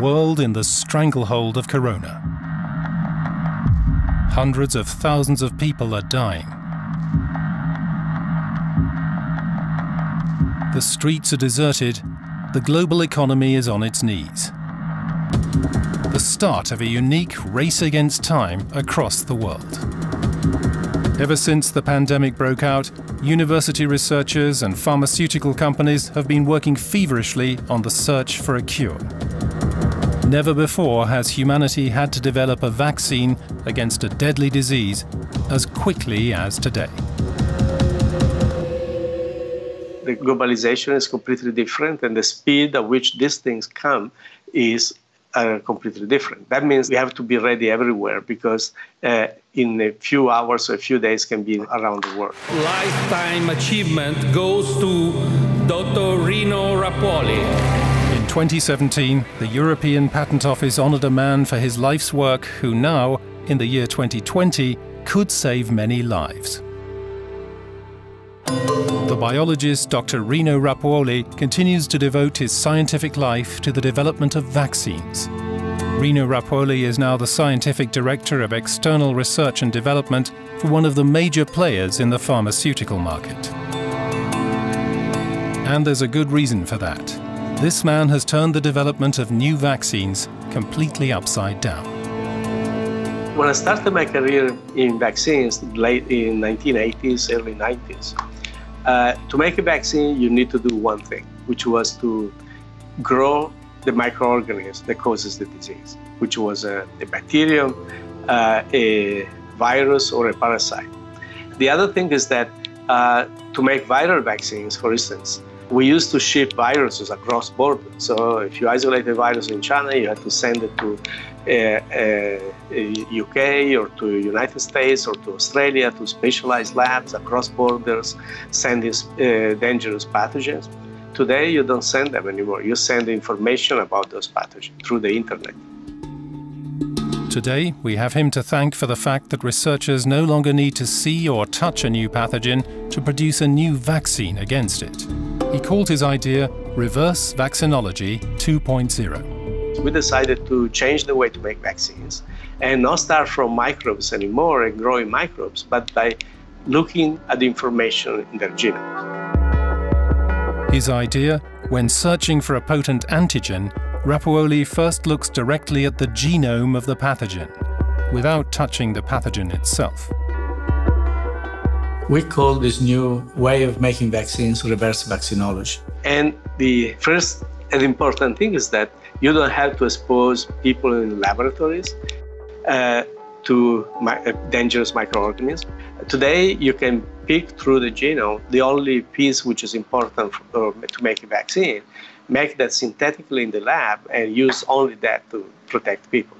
world in the stranglehold of corona. Hundreds of thousands of people are dying. The streets are deserted, the global economy is on its knees. The start of a unique race against time across the world. Ever since the pandemic broke out, university researchers and pharmaceutical companies have been working feverishly on the search for a cure. Never before has humanity had to develop a vaccine against a deadly disease as quickly as today. The globalization is completely different, and the speed at which these things come is are completely different. That means we have to be ready everywhere because uh, in a few hours or a few days can be around the world. Lifetime achievement goes to Dr. Rino Rappuoli. In 2017, the European Patent Office honoured a man for his life's work who now, in the year 2020, could save many lives. The biologist Dr. Rino Rappuoli continues to devote his scientific life to the development of vaccines. Rino Rappuoli is now the scientific director of external research and development for one of the major players in the pharmaceutical market. And there's a good reason for that. This man has turned the development of new vaccines completely upside down. When I started my career in vaccines late in 1980s, early 90s, uh, to make a vaccine, you need to do one thing, which was to grow the microorganism that causes the disease, which was a, a bacterium, uh, a virus, or a parasite. The other thing is that uh, to make viral vaccines, for instance, we used to ship viruses across borders. So if you isolate a virus in China, you had to send it to uh, UK or to United States or to Australia to specialized labs across borders, send these uh, dangerous pathogens. Today, you don't send them anymore. You send information about those pathogens through the internet. Today, we have him to thank for the fact that researchers no longer need to see or touch a new pathogen to produce a new vaccine against it. He called his idea Reverse Vaccinology 2.0. We decided to change the way to make vaccines and not start from microbes anymore and growing microbes, but by looking at the information in their genome. His idea, when searching for a potent antigen, Rappuoli first looks directly at the genome of the pathogen, without touching the pathogen itself. We call this new way of making vaccines reverse vaccinology. And the first and important thing is that you don't have to expose people in laboratories uh, to uh, dangerous microorganisms. Today, you can pick through the genome the only piece which is important for, uh, to make a vaccine, make that synthetically in the lab, and use only that to protect people.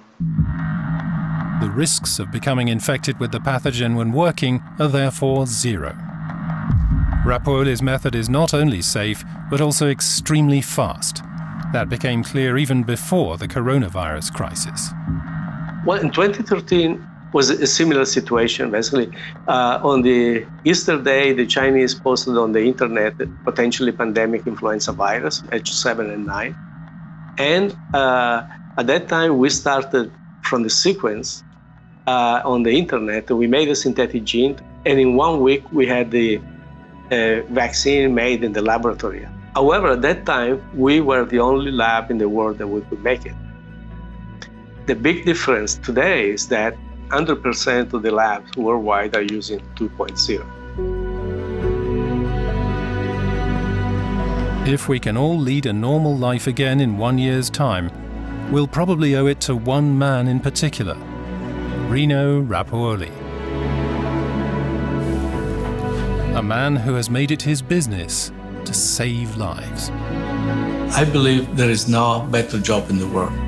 The risks of becoming infected with the pathogen when working are therefore zero. Rappuoli's method is not only safe, but also extremely fast. That became clear even before the coronavirus crisis. Well, in 2013 was a similar situation. Basically, uh, on the Easter day, the Chinese posted on the internet potentially pandemic influenza virus H7N9, and uh, at that time we started from the sequence uh, on the internet. We made a synthetic gene, and in one week we had the uh, vaccine made in the laboratory. However, at that time, we were the only lab in the world that we could make it. The big difference today is that 100% of the labs worldwide are using 2.0. If we can all lead a normal life again in one year's time, we'll probably owe it to one man in particular, Rino Rappuoli. A man who has made it his business to save lives. I believe there is no better job in the world.